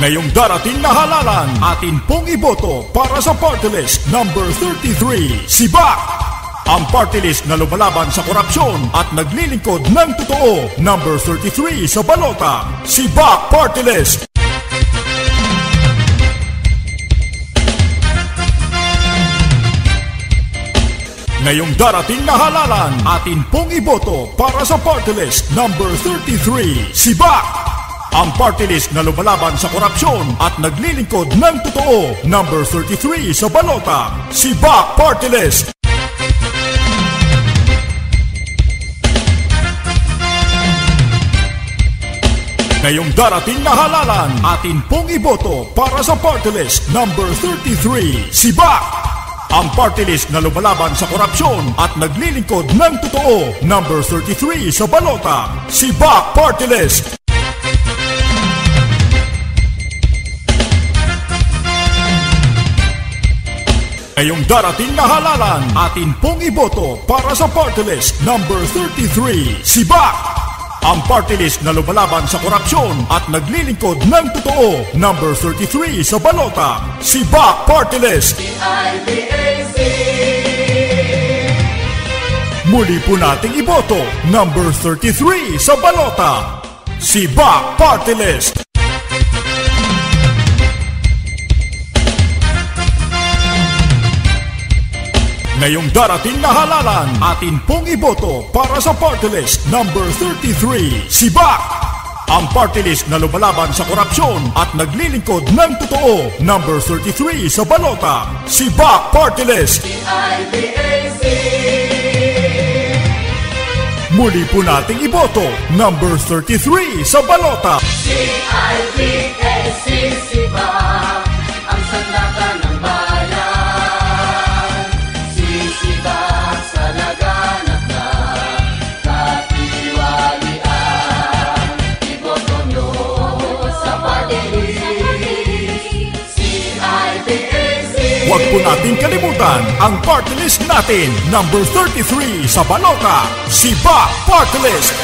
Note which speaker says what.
Speaker 1: Ngayong darating na halalan, atin pong iboto para sa party list number 33, si Bak! Ang party list na lumalaban sa korupsyon at naglilingkod ng totoo, number 33 sa balota, si Bak Party List! Ngayong darating na halalan, atin pong iboto para sa party list number 33, si Bak! Ang party list na lumalaban sa korupsyon at naglilingkod ng totoo, number 33 sa balota, si Bak Party List! Ngayong darating na halalan, atin pong iboto para sa party list number 33, si Bak! Ang party list na lumalaban sa korupsyon at naglilingkod ng totoo, number 33 sa balota, si Bak Party List! Ngayong darating na halalan, atin pong iboto para sa party list number 33, si Bak! Ang party list na lumalaban sa korupsyon at naglilingkod ng totoo, number 33 sa balota, si Bak Party List! Muli po nating iboto, number 33 sa balota, si Bak Party List! Ngayong darating na halalan, atin pong iboto para sa party list number 33, si Bak! Ang party list na lumalaban sa korupsyon at naglilingkod ng totoo, number 33 sa balota, si Bak Party List! Muli po nating iboto, number 33 sa balota,
Speaker 2: C-I-V-A-C, Siba, ang sandakan ng
Speaker 1: Huwag po natin kalimutan ang party list natin, number 33 sa balota, si Bak Party List!